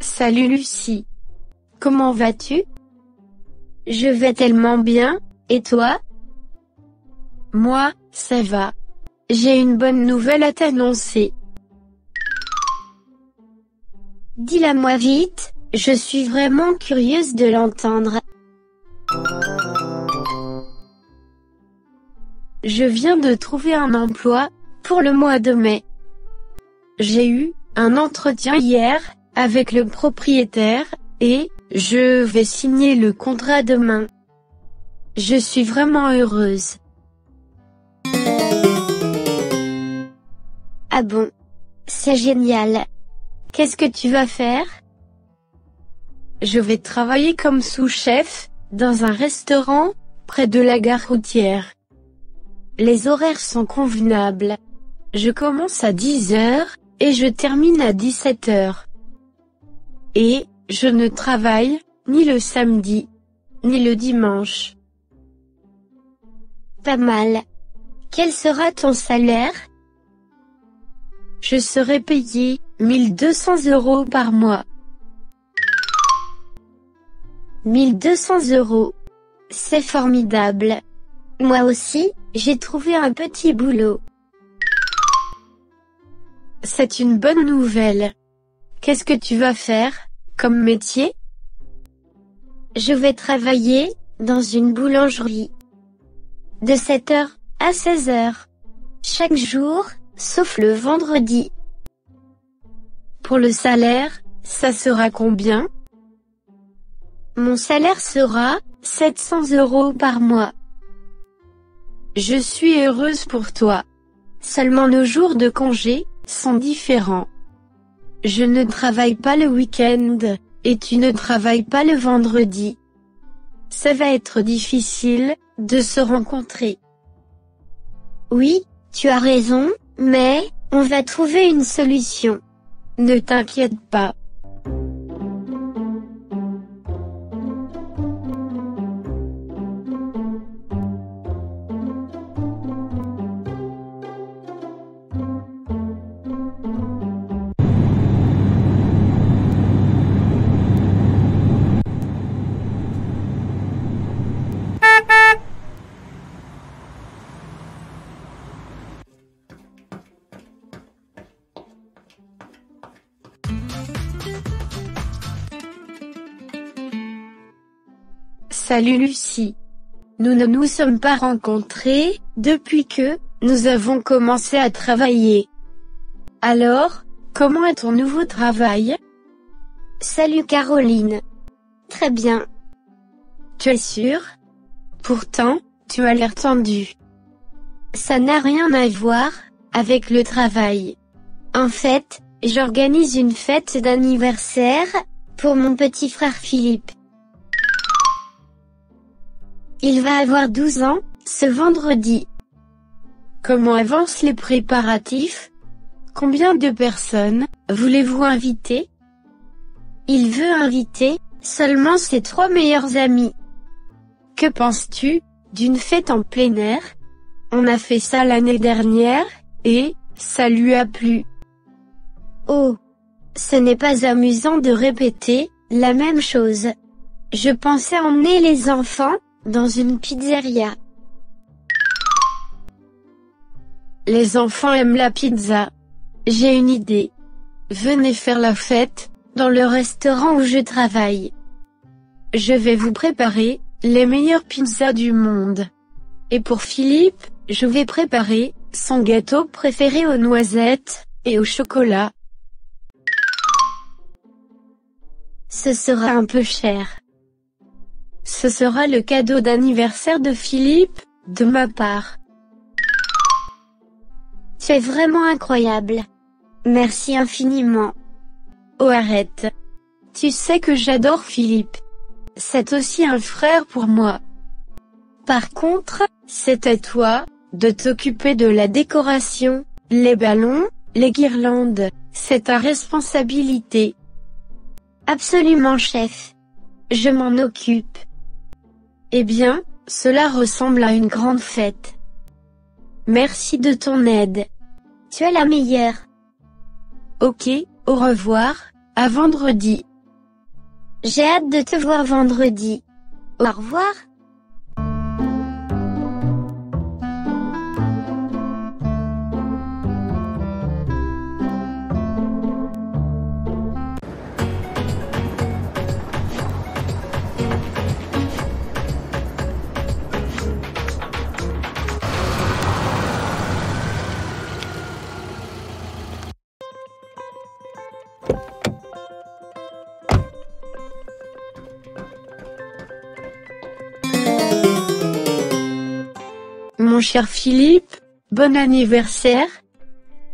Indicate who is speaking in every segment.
Speaker 1: Salut Lucie. Comment vas-tu? Je vais tellement bien, et toi? Moi, ça va. J'ai une bonne nouvelle à t'annoncer. Dis-la-moi vite, je suis vraiment curieuse de l'entendre. Je viens de trouver un emploi, pour le mois de mai. J'ai eu, un entretien hier, avec le propriétaire, et, je vais signer le contrat demain. Je suis vraiment heureuse. Ah bon C'est génial. Qu'est-ce que tu vas faire? Je vais travailler comme sous-chef, dans un restaurant, près de la gare routière. Les horaires sont convenables. Je commence à 10 heures, et je termine à 17 heures. Et, je ne travaille, ni le samedi, ni le dimanche. Pas mal. Quel sera ton salaire? Je serai payé 1200 euros par mois. 1200 euros. C'est formidable. Moi aussi, j'ai trouvé un petit boulot. C'est une bonne nouvelle. Qu'est-ce que tu vas faire, comme métier? Je vais travailler, dans une boulangerie. De 7h, à 16h. Chaque jour, sauf le vendredi. Pour le salaire, ça sera combien? Mon salaire sera, 700 euros par mois. Je suis heureuse pour toi. Seulement nos jours de congé, sont différents. Je ne travaille pas le week-end, et tu ne travailles pas le vendredi. Ça va être difficile, de se rencontrer. Oui, tu as raison, mais, on va trouver une solution. Ne t'inquiète pas. Salut Lucie. Nous ne nous sommes pas rencontrés, depuis que, nous avons commencé à travailler. Alors, comment est ton nouveau travail? Salut Caroline. Très bien. Tu es sûre? Pourtant, tu as l'air tendu. Ça n'a rien à voir, avec le travail. En fait, j'organise une fête d'anniversaire, pour mon petit frère Philippe. Il va avoir 12 ans, ce vendredi. Comment avancent les préparatifs? Combien de personnes voulez-vous inviter? Il veut inviter seulement ses trois meilleurs amis. Que penses-tu d'une fête en plein air? On a fait ça l'année dernière, et ça lui a plu. Oh, ce n'est pas amusant de répéter la même chose. Je pensais emmener les enfants dans une pizzeria. Les enfants aiment la pizza. J'ai une idée. Venez faire la fête, dans le restaurant où je travaille. Je vais vous préparer, les meilleures pizzas du monde. Et pour Philippe, je vais préparer, son gâteau préféré aux noisettes, et au chocolat. Ce sera un peu cher. Ce sera le cadeau d'anniversaire de Philippe, de ma part. Tu es vraiment incroyable. Merci infiniment. Oh arrête. Tu sais que j'adore Philippe. C'est aussi un frère pour moi. Par contre, c'est à toi, de t'occuper de la décoration, les ballons, les guirlandes, c'est ta responsabilité. Absolument chef. Je m'en occupe. Eh bien, cela ressemble à une grande fête. Merci de ton aide. Tu es la meilleure. Ok, au revoir, à vendredi. J'ai hâte de te voir vendredi. Au revoir. Mon cher Philippe, bon anniversaire.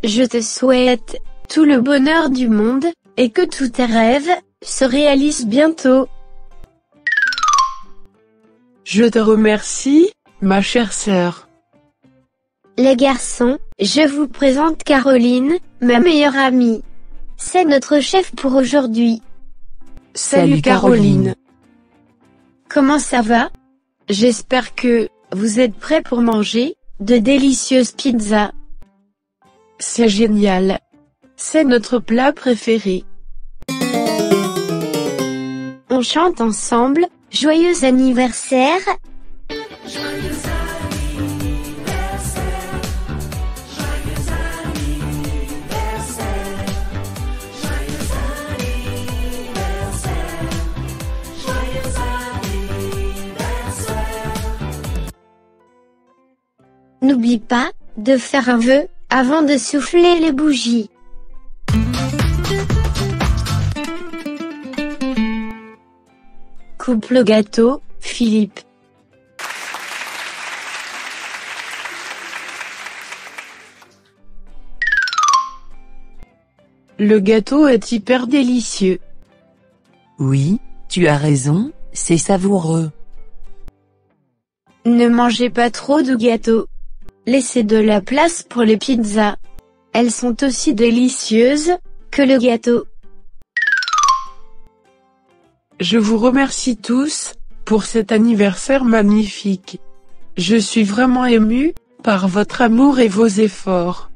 Speaker 1: Je te souhaite tout le bonheur du monde, et que tous tes rêves se réalisent bientôt.
Speaker 2: Je te remercie, ma chère sœur.
Speaker 1: Les garçons, je vous présente Caroline, ma meilleure amie. C'est notre chef pour aujourd'hui.
Speaker 2: Salut Caroline.
Speaker 1: Comment ça va? J'espère que vous êtes prêts pour manger de délicieuses pizzas?
Speaker 2: C'est génial. C'est notre plat préféré.
Speaker 1: On chante ensemble, joyeux anniversaire. N'oublie pas de faire un vœu avant de souffler les bougies. Coupe le gâteau, Philippe.
Speaker 2: Le gâteau est hyper délicieux.
Speaker 3: Oui, tu as raison, c'est savoureux.
Speaker 1: Ne mangez pas trop de gâteau. Laissez de la place pour les pizzas. Elles sont aussi délicieuses que le gâteau.
Speaker 2: Je vous remercie tous pour cet anniversaire magnifique. Je suis vraiment ému par votre amour et vos efforts.